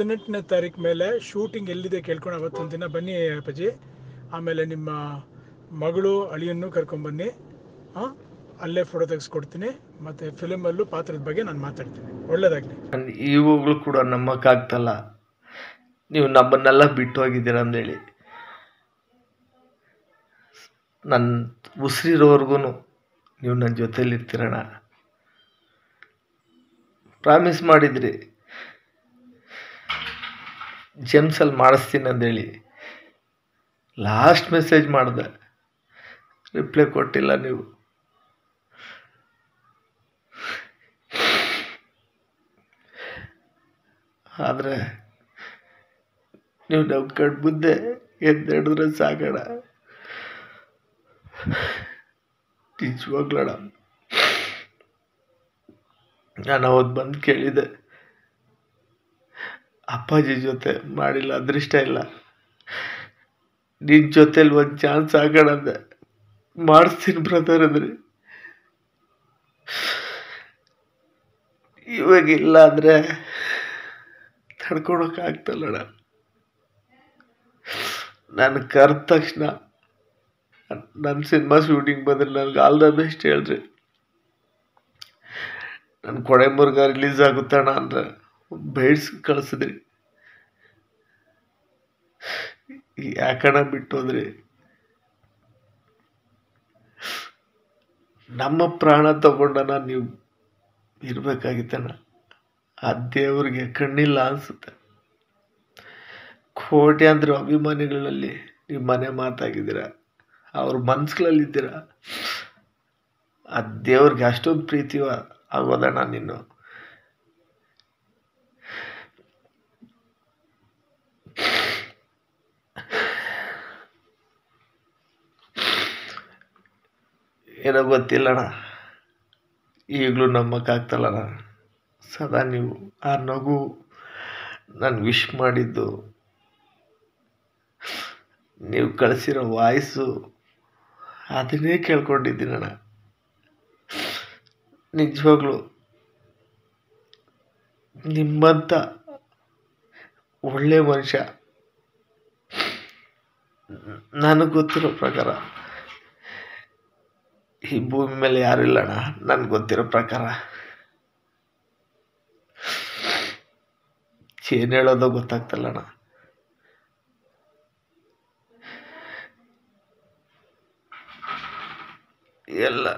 ಹದಿನೆಂಟನೇ ತಾರೀಕು ಮೇಲೆ ಶೂಟಿಂಗ್ ಎಲ್ಲಿದೆ ಕೇಳ್ಕೊಂಡು ಅವತ್ತೊಂದು ದಿನ ಬನ್ನಿ ಅಪ್ಪಾಜಿ. ಆಮೇಲೆ ನಿಮ್ಮ ಮಗಳು ಅಳಿಯನ್ನು ಕರ್ಕೊಂಬನ್ನಿ ಹಾಂ ಅಲ್ಲೇ ಫೋಟೋ ತೆಗೆಸ್ಕೊಡ್ತೀನಿ. ಮತ್ತು ಫಿಲಮಲ್ಲೂ ಪಾತ್ರದ ಬಗ್ಗೆ ನಾನು ಮಾತಾಡ್ತೀನಿ. ಒಳ್ಳೇದಾಗಲಿ. ಇವುಗಳು ಕೂಡ ನಮ್ಮಕ್ಕಾಗ್ತಲ್ಲ ನೀವು ನಮ್ಮನ್ನೆಲ್ಲ ಬಿಟ್ಟು ಹೋಗಿದ್ದೀರ ಅಂದೇಳಿ. ನನ್ನ ಉಸಿರಿರೋವರೆಗೂ ನೀವು ನನ್ನ ಜೊತೇಲಿ ಇರ್ತೀರಣ್ಣ ಪ್ರಾಮಿಸ್ ಮಾಡಿದ್ರಿ. ಜೆಮ್ಸಲ್ಲಿ ಮಾಡಿಸ್ತೀನಿ ಅಂದೇಳಿ ಲಾಸ್ಟ್ ಮೆಸೇಜ್ ಮಾಡಿದೆ ರಿಪ್ಲೈ ಕೊಟ್ಟಿಲ್ಲ ನೀವು. ಆದರೆ ನೀವು ನಮ್ಮ ಕಣ್ಣು ಮುಂದೆ ಎದ್ದೆಡಿದ್ರೆ ಸಾಕಣ. ನಿಜವಾಗ್ಲಣ ನಾನು ಅವತ್ತು ಬಂದು ಕೇಳಿದೆ ಅಪ್ಪಾಜಿ ಜೊತೆ ಮಾಡಿಲ್ಲ, ಅದೃಷ್ಟ ಇಲ್ಲ. ನಿನ್ನ ಜೊತೆಲಿ ಒಂದು ಚಾನ್ಸ್ ಆಗೋಣ ಅಂದೆ. ಮಾಡಿಸ್ತೀನಿ ಬ್ರದರ್ ಅಂದ್ರಿ. ಇವಾಗ ಇಲ್ಲ ಅಂದರೆ ತಡ್ಕೊಳಕ್ಕಾಗ್ತಲ್ಲಣ ನಾನು ಕರೆದ ತಕ್ಷಣ ನನ್ನ ಸಿನಿಮಾ ಶೂಟಿಂಗ್ ಬಂದ್ರೆ ನನಗೆ ಆಲ್ ದ ಬೆಸ್ಟ್ ಹೇಳ್ರಿ. ನನ್ನ ಕೊಡೆ ರಿಲೀಸ್ ರಿಲೀಸ್ ಆಗುತ್ತಣ ಅಂದ್ರೆ ಬೇಡ್ಸ್ ಕಳಿಸಿದ್ರಿ. ಯಾಕಣ ಬಿಟ್ಟು ನಮ್ಮ ಪ್ರಾಣ ತಗೊಂಡನ ನೀವು ಇರ್ಬೇಕಾಗಿತ್ತಣ್ಣ ಆ ದೇವ್ರಿಗೆ ಕಣ್ಣಿಲ್ಲ ಅನ್ಸುತ್ತೆ. ಕೋಟ್ಯಾಂತರ ಅಭಿಮಾನಿಗಳಲ್ಲಿ ನೀವು ಮನೆ ಮಾತಾಗಿದ್ದೀರ, ಅವ್ರ ಮನ್ಸುಗಳಲ್ಲಿದ್ದೀರ, ಆ ದೇವ್ರಿಗೆ ಅಷ್ಟೊಂದು ಪ್ರೀತಿ ಆಗೋದಣ್ಣ ನೀನು ಏನೋ ಗೊತ್ತಿಲ್ಲಣ್ಣ. ಈಗಲೂ ನಂಬಕ್ಕಾಗ್ತಲ್ಲಣ್ಣ. ಸದಾ ನೀವು ಆ ನಗು ನಾನು ವಿಶ್ ಮಾಡಿದ್ದು. ನೀವು ಕಳಿಸಿರೋ ವಾಯ್ಸು ಅದನ್ನೇ ಕೇಳ್ಕೊಂಡಿದ್ದೀನಣ್ಣ. ನಿಜವಾಗ್ಲು ನಿಮ್ಮಂಥ ಒಳ್ಳೆ ಮನುಷ್ಯ ನನಗೆ ಗೊತ್ತಿರೋ ಪ್ರಕಾರ ಈ ಭೂಮಿ ಮೇಲೆ ಯಾರು ಇಲ್ಲಣ್ಣ? ನನ್ಗೆ ಗೊತ್ತಿರೋ ಪ್ರಕಾರ. ಏನು ಹೇಳೋದೋ ಗೊತ್ತಾಗ್ತಲ್ಲಣ್ಣ. ಎಲ್ಲ